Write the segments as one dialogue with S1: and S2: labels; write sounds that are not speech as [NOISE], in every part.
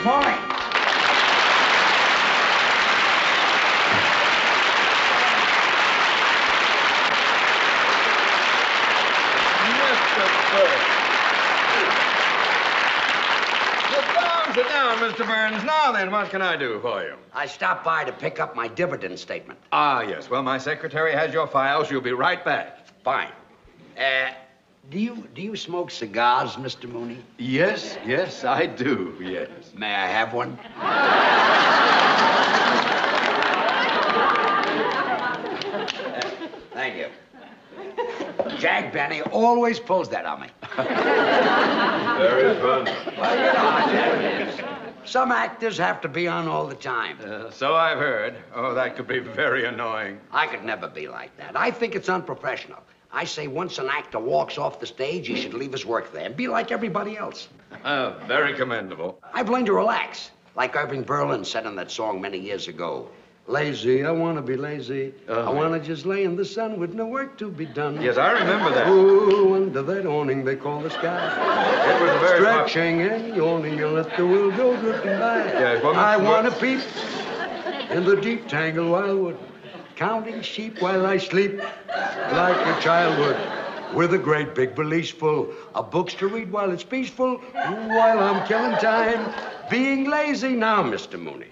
S1: Good morning. Sit down, Mr. Burns. Now then, what can I do for you?
S2: I stopped by to pick up my dividend statement.
S1: Ah, yes. Well, my secretary has your files. She'll be right back.
S2: Fine. Uh, do you do you smoke cigars, Mr. Mooney?
S1: Yes, yes, I do, yes.
S2: May I have one? Thank you. Jack Benny always pulls that on me.
S1: Very fun.
S2: Well, you know how that is. Some actors have to be on all the time.
S1: Uh, so I've heard. Oh, that could be very annoying.
S2: I could never be like that. I think it's unprofessional. I say once an actor walks off the stage, he should leave his work there and be like everybody else.
S1: Uh, [LAUGHS] very commendable.
S2: I've learned to relax, like Irving Berlin said in that song many years ago. Lazy, I want to be lazy.
S1: Oh,
S2: I want to just lay in the sun with no work to be done.
S1: Yes, I remember that.
S2: Ooh, under that awning they call the sky.
S1: It was a very
S2: Stretching and yawning and let the world go drifting by.
S1: Yes, well,
S2: I want to peep in the deep tangled wildwood, counting sheep while I sleep, like a child would, with a great big valise full of books to read while it's peaceful, while I'm killing time, being lazy now, Mr. Mooney.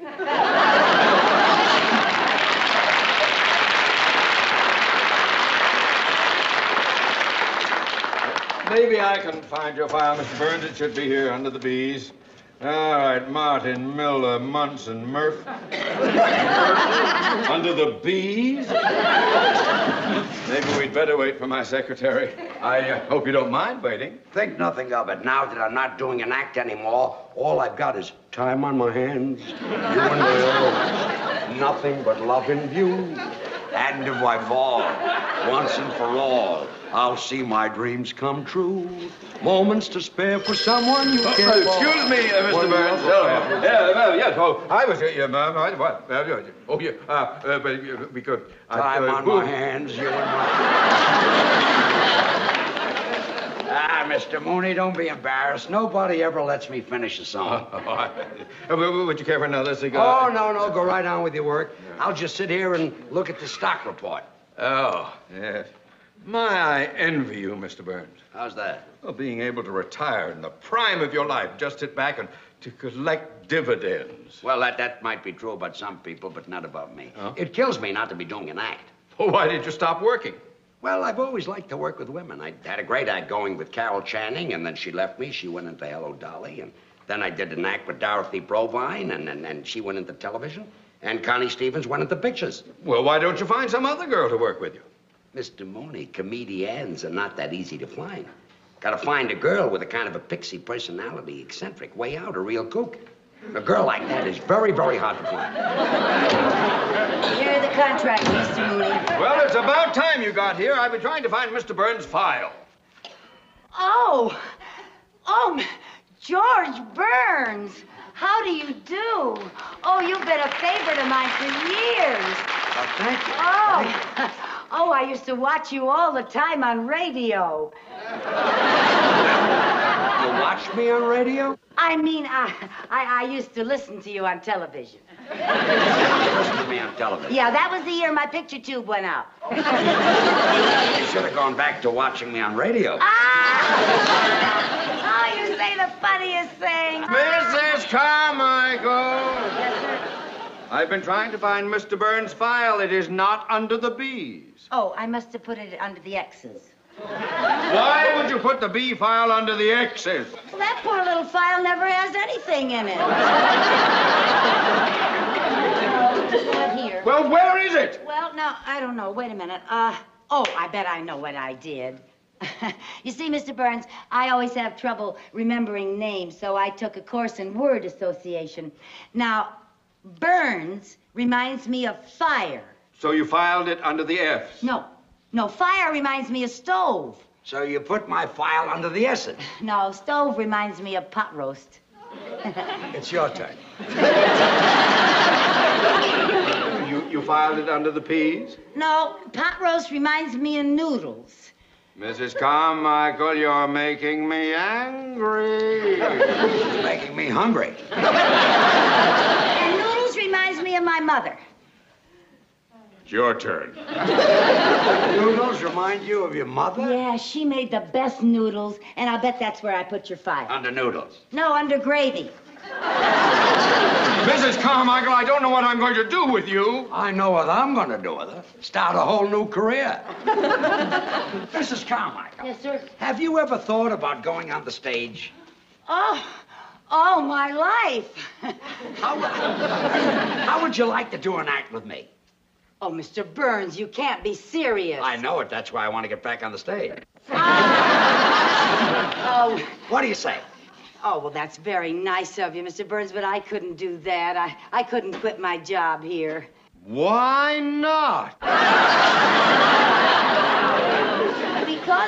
S1: Maybe I can find your file, Mr. Burns. It should be here under the B's. All right, Martin, Miller, Munson, Murph. [LAUGHS] under the bees? Maybe we'd better wait for my secretary. I uh, hope you don't mind waiting.
S2: Think nothing of it. Now that I'm not doing an act anymore, all I've got is time on my hands, you and me alone. Nothing but love in view. And if I fall, once and for all, I'll see my dreams come true. Moments to spare for someone you
S1: Oh,
S2: care for.
S1: excuse me, uh, Mr. Burns. Oh, yeah, well, yes. Oh, I was. Yeah, uh, what? what? Yeah, oh, yeah. Uh, uh, but uh, we could.
S2: Time
S1: uh,
S2: on my hands, you and my. ah, Mr. Mooney, don't be embarrassed. Nobody ever lets me finish a song. [LAUGHS]
S1: Oh, I- uh, would would you care for another cigar?
S2: Oh, no, no, go right on with your work. I'll just sit here and look at the stock report.
S1: Oh, yes. My, I envy you, Mr. Burns.
S2: How's that?
S1: Well, being able to retire in the prime of your life, just sit back and to collect dividends.
S2: Well, that, that might be true about some people, but not about me.
S1: Oh?
S2: It kills me not to be doing an act.
S1: Well, [LAUGHS] why did you stop working?
S2: Well, I've always liked to work with women. I had a great act going with Carol Channing, and then she left me. She went into Hello Dolly, and then I did an act with Dorothy Provine, and, and, and she went into television, and Connie Stevens went into pictures.
S1: Well, why don't you find some other girl to work with you?
S2: Mr. Mooney, comedians are not that easy to find. Gotta find a girl with a kind of a pixie personality, eccentric, way out, a real kook. A girl like that is very, very hard to find.
S3: Here are the contracts, Mr. Mooney.
S1: Well, it's about time you got here. I've been trying to find Mr. Burns' file.
S3: Oh, oh, George Burns. How do you do? Oh, you've been a favorite of mine for years.
S2: Uh, oh, thank you.
S3: Oh, oh, I used to watch you all the time on radio.
S2: You watch me on radio?
S3: I mean, I, I, I used to listen to you on television.
S2: Listen to me on television.
S3: Yeah, that was the year my picture tube went out.
S2: You should have gone back to watching me on radio.
S3: Ah! Oh, you say the funniest thing.
S1: Mrs. Carmichael! I've been trying to find Mr. Burns' file. It is not under the B's.
S3: Oh, I must have put it under the X's.
S1: Why would you put the B file under the X's?
S3: Well, that poor little file never has anything in it. Not here.
S1: Well, where is it?
S3: Well, no, I don't know. Wait a minute. Uh, oh, I bet I know what I did. [LAUGHS] you see, Mr. Burns, I always have trouble remembering names, so I took a course in word association. Now, Burns reminds me of fire.
S1: So you filed it under the F's.
S3: No, no, fire reminds me of stove.
S2: So you put my file under the S's.
S3: No, stove reminds me of pot roast. [LAUGHS]
S2: It's your turn.
S1: You, you filed it under the P's?
S3: No, pot roast reminds me of noodles.
S1: Mrs. Carmichael, you're making me angry.
S2: It's making me hungry. [LAUGHS]
S3: And noodles reminds me of my mother.
S1: It's your turn. [LAUGHS]
S2: Noodles remind you of your mother?
S3: Yeah, she made the best noodles, and I'll bet that's where I put your file.
S2: Under noodles.
S3: No, under gravy.
S1: Mrs. Carmichael, I don't know what I'm going to do with you.
S2: I know what I'm going to do with her. Start a whole new career. [LAUGHS] Mrs. Carmichael.
S3: Yes, sir.
S2: Have you ever thought about going on the stage?
S3: Oh, all my life. [LAUGHS]
S2: How, how would you like to do an act with me?
S3: oh, Mr. Burns, you can't be serious.
S2: I know it. That's why I want to get back on the stage. [LAUGHS]
S3: Oh,
S2: What do you say?
S3: oh, well, that's very nice of you, Mr. Burns, but I couldn't do that. I, I couldn't quit my job here.
S2: Why not? [LAUGHS]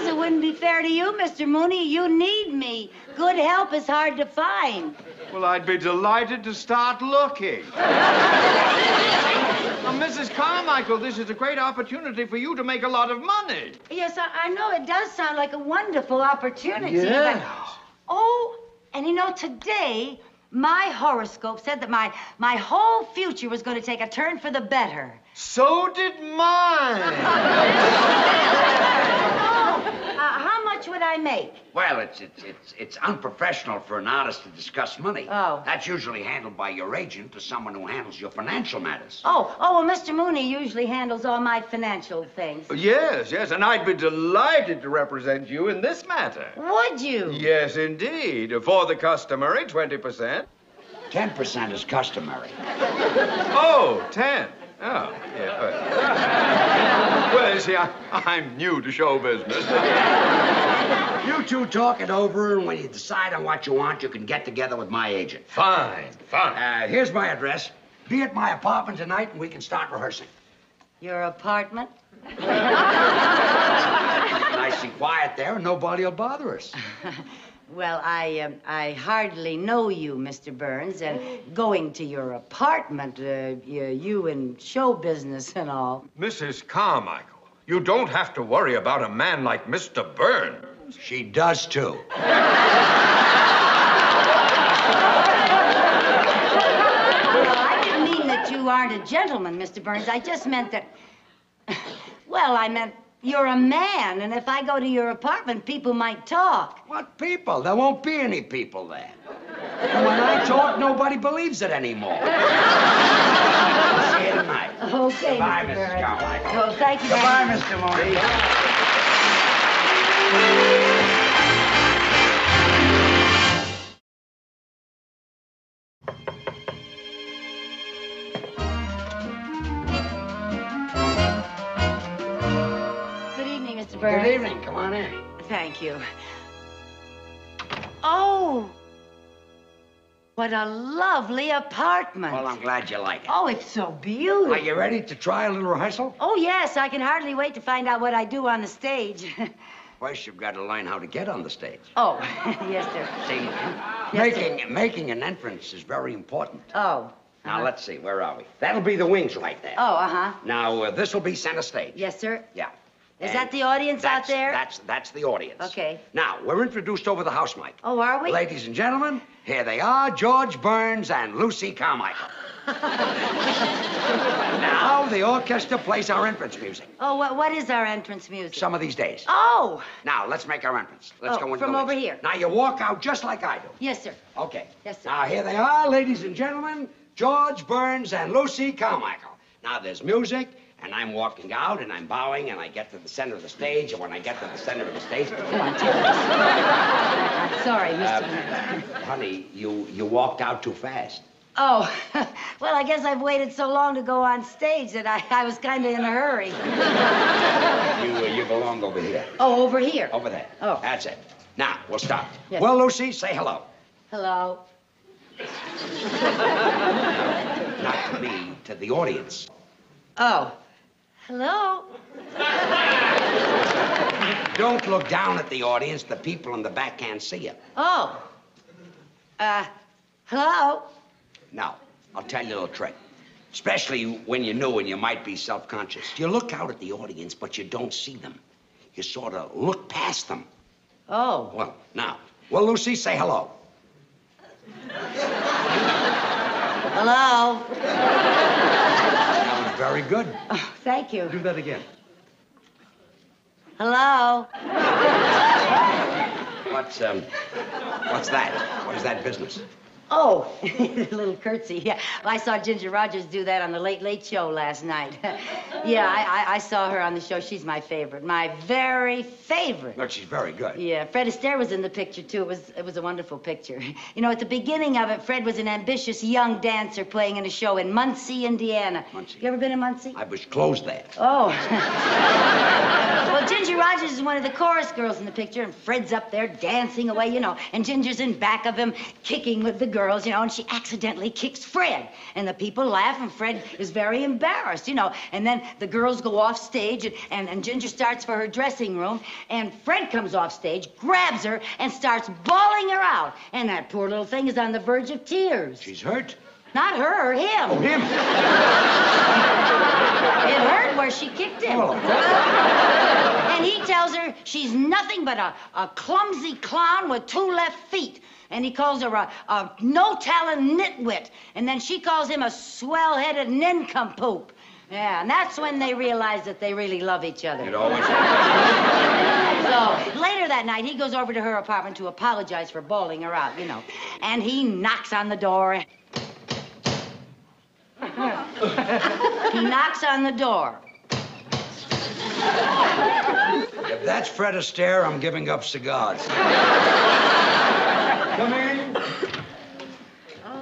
S3: Because it wouldn't be fair to you, Mr. Mooney. You need me. Good help is hard to find.
S1: Well, I'd be delighted to start looking. [LAUGHS] now, Mrs. Carmichael, this is a great opportunity for you to make a lot of money.
S3: Yes, I, I know it does sound like a wonderful opportunity.
S1: Yes.
S3: But, oh, and you know, today, my horoscope said that my, my whole future was going to take a turn for the better.
S1: So did mine. [LAUGHS]
S3: Oh, how much would I make?
S2: Well, it's, it's, it's, it's unprofessional for an artist to discuss money.
S3: Oh.
S2: That's usually handled by your agent or someone who handles your financial matters.
S3: Oh, oh, well, Mr. Mooney usually handles all my financial things.
S1: Oh, yes, yes, and I'd be delighted to represent you in this matter.
S3: Would you?
S1: Yes, indeed. For the customary 20%.
S2: 10% is customary. [LAUGHS]
S1: Oh, 10. Oh, yeah. Well, [LAUGHS] well you see, I, I'm new to show business.
S2: You two talk it over, and when you decide on what you want, you can get together with my agent.
S1: Fine, fine.
S2: Uh, here's my address. Be at my apartment tonight, and we can start rehearsing.
S3: Your apartment? [LAUGHS]
S2: Nice and quiet there, and nobody will bother us. [LAUGHS]
S3: Well, I, um, I hardly know you, Mr. Burns, and going to your apartment, uh, you, you in show business and all.
S1: Mrs. Carmichael, you don't have to worry about a man like Mr. Burns.
S2: She does, too.
S3: Well, I didn't mean that you aren't a gentleman, Mr. Burns. I just meant that. [LAUGHS] Well, I meant you're a man, and if I go to your apartment, people might talk.
S2: What people? There won't be any people there. And when I talk, nobody believes it anymore. [LAUGHS] See you tonight.
S3: Okay,
S2: Goodbye,
S3: Mr.
S2: Mrs.
S3: Burns.
S2: Carmichael.
S3: Oh, thank you very
S2: Goodbye. Mr. Mooney.
S3: Good evening.
S2: Come on in.
S3: Thank you. Oh, what a lovely apartment.
S2: Well, I'm glad you like it.
S3: Oh, it's so beautiful.
S2: Are you ready to try a little rehearsal?
S3: Oh, yes, I can hardly wait to find out what I do on the stage. [LAUGHS]
S2: First, you've got to learn how to get on the stage.
S3: oh, [LAUGHS] yes, sir.
S2: See,
S3: Yes,
S2: making making an entrance is very important.
S3: Oh.
S2: Now,
S3: uh-huh.
S2: let's see. Where are we? That'll be the wings right there.
S3: Oh, uh-huh.
S2: Now, uh, this will be center stage.
S3: Yes, sir.
S2: Yeah.
S3: Is that the audience out there?
S2: That's that's the audience.
S3: Okay.
S2: Now we're introduced over the house mic.
S3: Oh, are we?
S2: Ladies and gentlemen, here they are, George Burns and Lucy Carmichael. [LAUGHS] now the orchestra plays our entrance music.
S3: Oh, what, what is our entrance music?
S2: Some of these days.
S3: Oh,
S2: Now let's make our entrance. Let's
S3: Oh,
S2: go into
S3: from over here.
S2: Now you walk out just like I do.
S3: yes, sir.
S2: Okay.
S3: Yes, sir.
S2: Now here they are, ladies and gentlemen, George Burns and Lucy Carmichael. Now there's music, and I'm walking out, and I'm bowing, and I get to the center of the stage, and when I get to the center of the stage,
S3: Come on, tell us. [LAUGHS] Sorry, Mr. Burns.
S2: honey, you you walked out too fast.
S3: Oh, [LAUGHS] well, I guess I've waited so long to go on stage that I, I was kind of in a hurry.
S2: You uh, you belong over here,
S3: Oh, over here.
S2: over there.
S3: Oh.
S2: That's it. Now we'll start.
S3: Yes.
S2: Well, Lucy, say hello.
S3: Hello.
S2: Not to me, to the audience.
S3: Oh. Hello.
S2: Don't look down at the audience. The people in the back can't see you.
S3: Oh. Uh, hello.
S2: Now, I'll tell you a little trick. Especially when you're new and you might be self-conscious. You look out at the audience, but you don't see them. You sort of look past them.
S3: Oh.
S2: Well, now, well, Lucy, say hello.
S3: Hello.
S2: That was very good. [LAUGHS]
S3: Thank you.
S2: Do that again.
S3: Hello?
S2: What's, um, what's that? What is that business?
S3: Oh, [LAUGHS] a little curtsy. Yeah, I saw Ginger Rogers do that on the Late Late Show last night. [LAUGHS] yeah, I, I, I saw her on the show. She's my favorite, my very favorite.
S2: But she's very good.
S3: Yeah, Fred Astaire was in the picture too. It was it was a wonderful picture. [LAUGHS] You know, at the beginning of it, Fred was an ambitious young dancer playing in a show in Muncie, Indiana.
S2: Muncie.
S3: You ever been in Muncie?
S2: I was closed there.
S3: Oh. well, Ginger Rogers is one of the chorus girls in the picture, and Fred's up there dancing away, you know, and Ginger's in back of him kicking with the girls, you know, and she accidentally kicks Fred. And the people laugh, and Fred is very embarrassed, you know. And then the girls go off stage, and, and, and Ginger starts for her dressing room, and Fred comes off stage, grabs her, and starts bawling her out. And that poor little thing is on the verge of tears.
S2: She's hurt.
S3: Not her, or him.
S2: Oh, him.
S3: It hurt where she kicked him.
S2: Oh.
S3: And he tells her she's nothing but a, a clumsy clown with two left feet. And he calls her a, a no talent nitwit. And then she calls him a swell headed nincompoop. Yeah, and that's when they realize that they really love each other.
S2: It always [LAUGHS]
S3: So later that night, he goes over to her apartment to apologize for bawling her out, you know. And he knocks on the door. [LAUGHS] he knocks on the door.
S2: If that's Fred Astaire, I'm giving up cigars. [LAUGHS]
S1: Come in.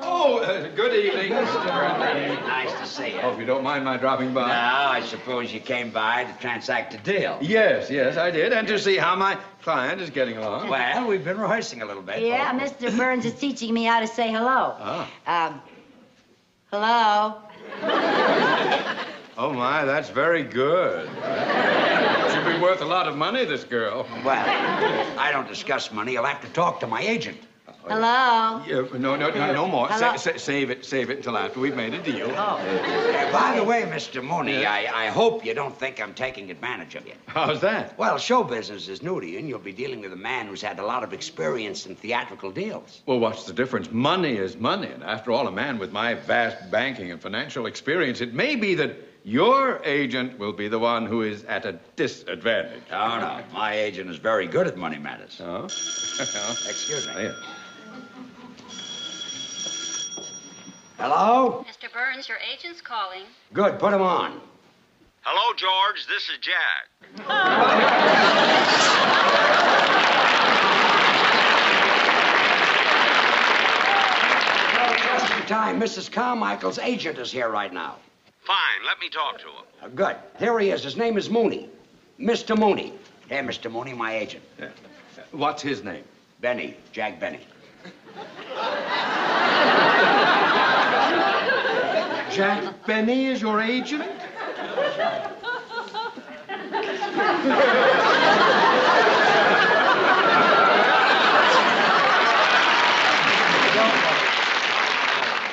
S1: Oh, uh, good evening, Mr. Burnley.
S2: Nice to see you.
S1: Oh, if you don't mind my dropping by.
S2: Now, I suppose you came by to transact a deal.
S1: Yes, yes, I did, and to see how my client is getting along.
S2: Well, we've been rehearsing a little bit.
S3: Yeah, Mr. Burns is teaching me how to say hello.
S1: Ah.
S3: Um, hello? [LAUGHS]
S1: Oh, my, that's very good. She'll be worth a lot of money, this girl.
S2: Well, I don't discuss money. You'll have to talk to my agent.
S3: Hello?
S1: Yeah, no, no, no, no more. Sa- sa- save it, save it until after we've made a deal.
S3: Oh.
S2: Uh, by the way, Mr. Mooney, I, I hope you don't think I'm taking advantage of you.
S1: How's that?
S2: Well, show business is new to you, and you'll be dealing with a man who's had a lot of experience in theatrical deals.
S1: Well, what's the difference? Money is money, and after all, a man with my vast banking and financial experience, it may be that your agent will be the one who is at a disadvantage.
S2: Oh, no. My agent is very good at money matters.
S1: Oh? [LAUGHS]
S2: Excuse me.
S1: Yeah.
S2: Hello?
S4: Mr. Burns, your agent's calling.
S2: Good. Put him on.
S5: Hello, George. This is Jack.
S2: Just in time. Mrs. Carmichael's agent is here right now.
S5: Fine. Let me talk to him.
S2: Uh, good. Here he is. His name is Mooney. Mr. Mooney. Here, Mr. Mooney, my agent.
S1: Yeah. What's his name?
S2: Benny. Jack Benny. [LAUGHS]
S1: Jack Benny is your agent?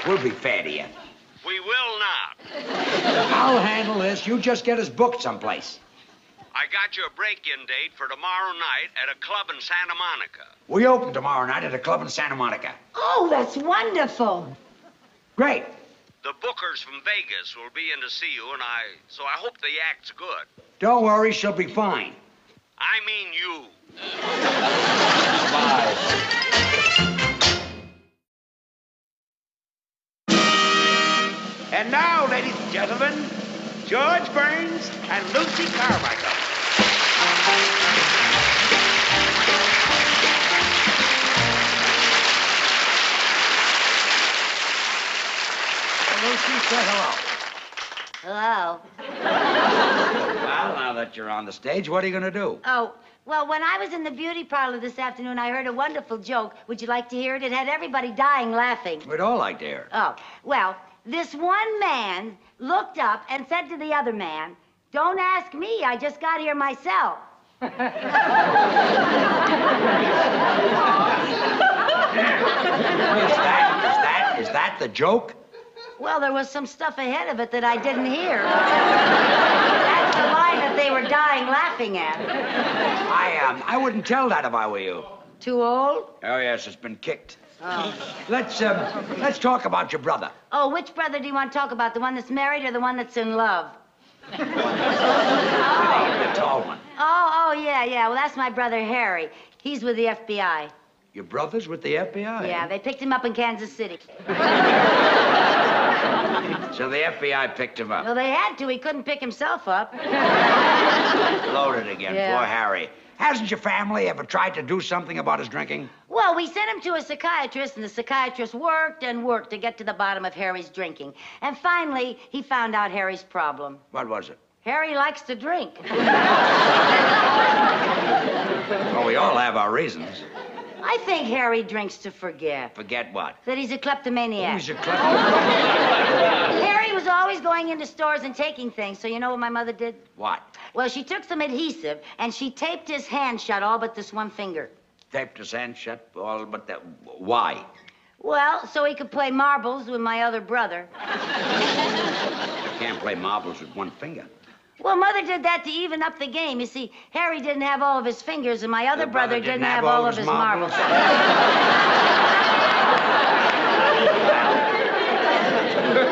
S2: We'll be fair to you.
S5: We will not.
S2: I'll handle this. You just get us booked someplace.
S5: I got you a break-in date for tomorrow night at a club in Santa Monica.
S2: We open tomorrow night at a club in Santa Monica.
S3: Oh, that's wonderful.
S2: Great.
S5: The bookers from Vegas will be in to see you, and I. So I hope the act's good.
S2: Don't worry, she'll be fine.
S5: I mean you.
S6: And now, ladies and gentlemen, George Burns and Lucy Carmichael.
S2: Lucy, say hello.
S3: Hello.
S2: Well, now that you're on the stage, what are you going to do?
S3: Oh, well, when I was in the beauty parlor this afternoon, I heard a wonderful joke. Would you like to hear it? It had everybody dying laughing.
S2: We'd all like to hear. it.
S3: Oh, well, this one man looked up and said to the other man, Don't ask me, I just got here myself. [LAUGHS]
S2: Is that, is that, is that the joke?
S3: Well, there was some stuff ahead of it that I didn't hear. That's the line that they were dying laughing at.
S2: I, um, I wouldn't tell that if I were you.
S3: Too old?
S2: Oh, yes, it's been kicked.
S3: Oh.
S2: Let's, um, let's talk about your brother.
S3: Oh, which brother do you want to talk about? The one that's married or the one that's in love? [LAUGHS]
S2: Oh, The tall one.
S3: Oh, oh, yeah, yeah. Well, that's my brother Harry. He's with the FBI.
S2: Your brother's with the FBI?
S3: Yeah, they picked him up in Kansas City. [LAUGHS]
S2: So the FBI picked him up.
S3: Well, they had to. He couldn't pick himself up. [LAUGHS]
S2: Loaded again.
S3: Yeah.
S2: Poor Harry. Hasn't your family ever tried to do something about his drinking?
S3: Well, we sent him to a psychiatrist, and the psychiatrist worked and worked to get to the bottom of Harry's drinking. And finally, he found out Harry's problem.
S2: What was it?
S3: Harry likes to drink. [LAUGHS]
S2: Well, we all have our reasons.
S3: I think Harry drinks to forget
S2: Forget what?
S3: that he's a kleptomaniac.
S2: Who's your clever?
S3: Harry was always going into stores and taking things, so you know what my mother did?
S2: what?
S3: Well, she took some adhesive and she taped his hand shut all but this one finger.
S2: Taped his hand shut, all but that. Why?
S3: Well, so he could play marbles with my other brother. [LAUGHS]
S2: You can't play marbles with one finger.
S3: Well, Mother did that to even up the game. You see, Harry didn't have all of his fingers, and my other
S2: brother
S3: brother, didn't, have, all of his marbles. [LAUGHS]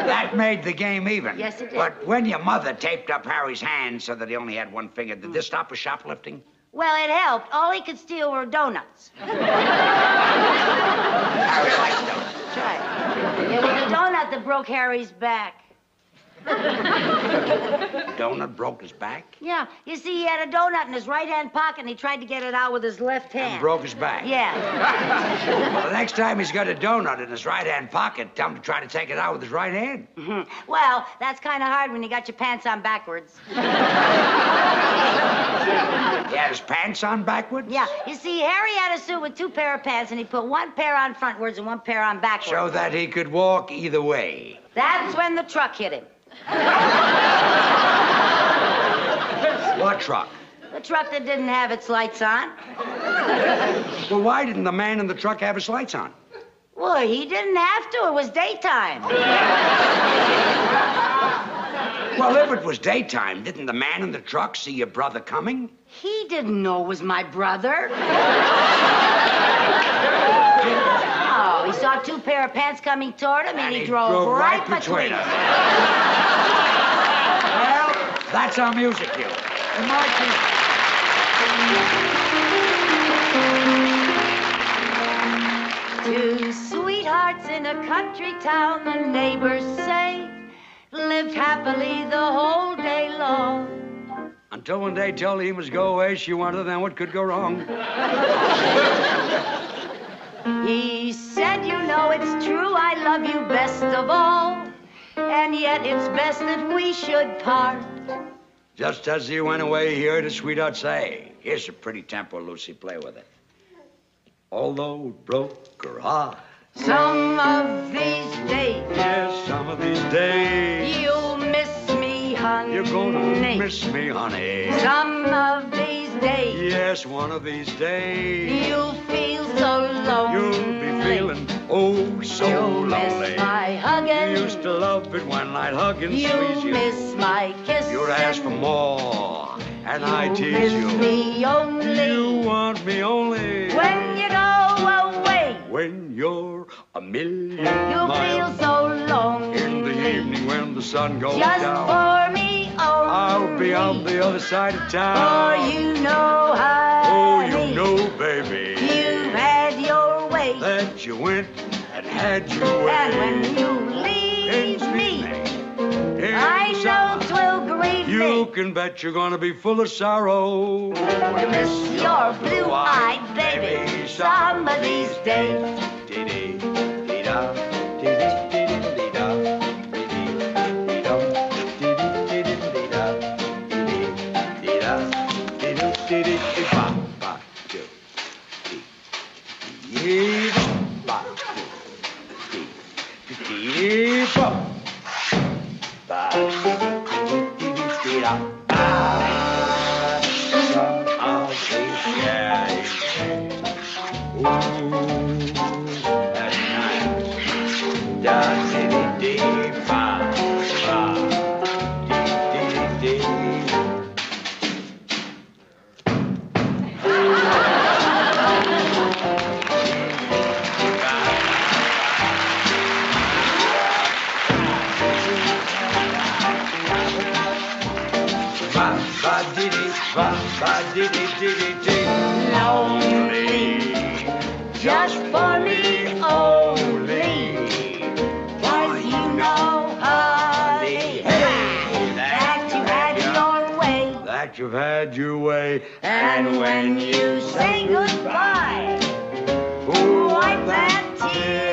S2: That made the game even.
S3: Yes, it did.
S2: But when your mother taped up Harry's hand so that he only had one finger, did this stop his shoplifting?
S3: well, it helped. All he could steal were donuts. [LAUGHS]
S2: Harry likes donuts.
S3: That's right. It was a donut that broke Harry's back. [LAUGHS]
S2: Donut broke his back
S3: Yeah, you see, he had a donut in his right hand pocket, and he tried to get it out with his left hand.
S2: and broke his back.
S3: Yeah. [LAUGHS]
S2: Well, the next time he's got a donut in his right hand pocket, tell him to try to take it out with his right hand. [LAUGHS]
S3: well, that's kind of hard when you got your pants on backwards.
S2: He had his pants on backwards?
S3: Yeah, you see, Harry had a suit with two pair of pants, and he put one pair on frontwards and one pair on backwards.
S2: So that he could walk either way.
S3: That's when the truck hit him.
S2: What truck?
S3: The truck that didn't have its lights on.
S2: Well, why didn't the man in the truck have his lights on?
S3: Well, he didn't have to. It was daytime.
S2: Well, if it was daytime, didn't the man in the truck see your brother coming?
S3: He didn't know it was my brother. [LAUGHS] Oh, he saw two pair of pants coming toward him, and, he, drove, right, between
S2: us.
S3: Them.
S2: well, that's our music cue. And my cue.
S3: Two sweethearts in a country town, the neighbors say, lived happily the whole day long.
S2: Until one day told him he must go away, she wanted, then what could go wrong?
S3: He said, You know it's true, I love you best of all. And yet it's best that we should part.
S2: Just as he went away, he heard his sweetheart say, Here's a pretty tempo, Lucy, play with it. Although broke her heart,
S3: Some of these days,
S2: yes, some of these days,
S3: you'll miss me, honey.
S2: you're gonna miss me, honey.
S3: Some of these days,
S2: Yes, one of these days,
S3: you'll feel so lonely.
S2: you'll be feeling oh so
S3: You'll
S2: lonely.
S3: miss my hugging.
S2: Used to love it when I'd hug and
S3: You'll
S2: squeeze you.
S3: miss my kiss.
S2: You'd ask for more, and I tease
S3: miss
S2: you.
S3: me only
S2: You want me only
S3: when you go away.
S2: when you're a million
S3: You'll feel so lonely.
S2: In the evening when the sun goes
S3: Just
S2: down,
S3: for me only.
S2: I'll be on the other side of
S3: For
S2: town.
S3: you know,
S2: how.
S3: oh,
S2: you know, baby,
S3: You've had your way.
S2: that you went your.
S3: And when you leave
S2: In
S3: me, I know 'twill grieve
S2: You
S3: me.
S2: can bet you're gonna be full of sorrow.
S3: To miss your blue-eyed baby some of these days.
S2: Dee-dee, dee-da, dee-dee, ba dee dee.
S3: Lonely, just for me only. Cause you know, honey, that you had your way.
S2: That you've had your way.
S3: And when you say goodbye,
S2: Who
S3: wipe that tear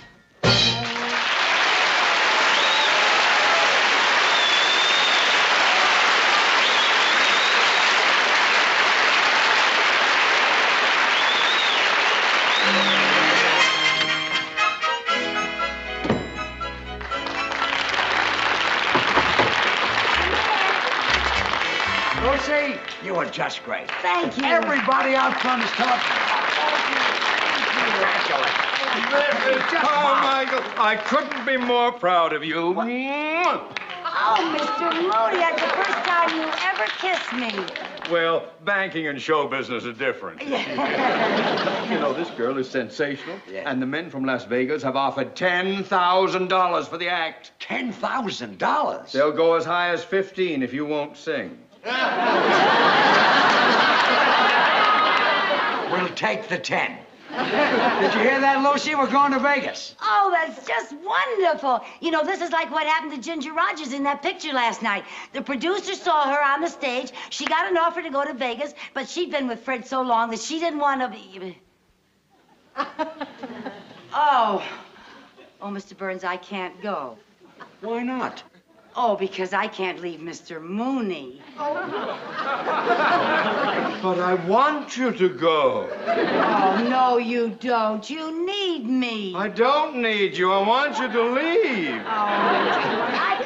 S6: Just great.
S3: Thank you.
S6: Everybody out front is talking about it.
S1: Carmichael, I couldn't be more proud of you.
S3: Oh, Mr. Mooney, that's the first time you ever kissed me.
S1: Well, banking and show business are different. [LAUGHS] you know, this girl is sensational, yeah. and the men from Las Vegas have offered $10,000 for the act.
S6: Ten thousand dollars.
S1: They'll go as high as 15 if you won't sing.
S6: We'll take the ten. Did you hear that, Lucy? We're going to Vegas.
S3: Oh, that's just wonderful. You know, this is like what happened to Ginger Rogers in that picture last night. The producer saw her on the stage. She got an offer to go to Vegas, but she'd been with Fred so long that she didn't want to be. [LAUGHS] oh. Oh, Mr. Burns, I can't go.
S6: Why not?
S3: Oh, because I can't leave Mr. Mooney. [LAUGHS]
S1: But I want you to go.
S3: Oh, no, you don't. You need me.
S1: I don't need you. I want you to leave.
S3: Oh, I leave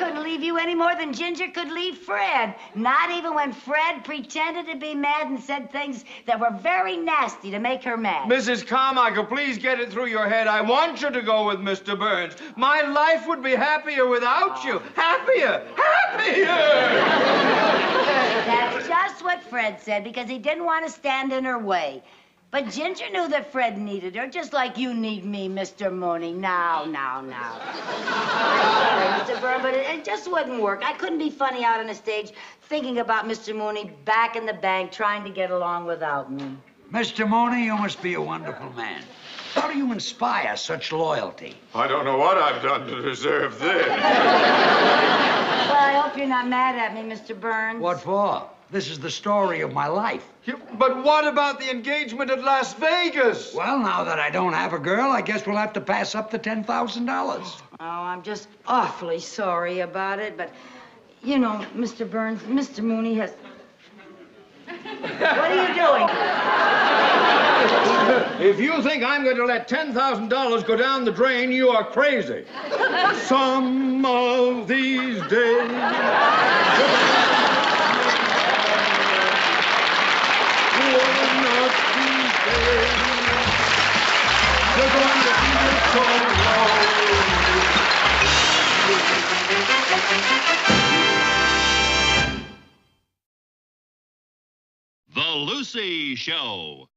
S3: you any more than Ginger could leave Fred. Not even when Fred pretended to be mad and said things that were very nasty to make her mad.
S1: Mrs. Carmichael, please get it through your head. I want you to go with Mr. Burns. My life would be happier without you. Happier! Happier!
S3: That's just what Fred said because he didn't want to stand in her way. But Ginger knew that Fred needed her, just like you need me, Mr. Mooney. Now, now, now. I'm sorry, Mr. Byrne, but it, it just wouldn't work. I couldn't be funny out on the stage thinking about Mr. Mooney back in the bank trying to get along without me.
S6: Mr. Mooney, you must be a wonderful man. How do you inspire such loyalty?
S1: I don't know what I've done to deserve this.
S3: Well, I hope you're not mad at me, Mr. Burns.
S6: What for? This is the story of my life.
S1: You- But what about the engagement at Las Vegas?
S6: Well, now that I don't have a girl, I guess we'll have to pass up the $10,000.
S3: Oh, I'm just awfully sorry about it, but you know, Mr. Burns, Mr. Mooney has. What are you doing?
S1: If you think I'm going to let $10,000 go down the drain, you are crazy. Some of these days. One of these days, you're going to feel so lonely.
S7: The Lucy Show.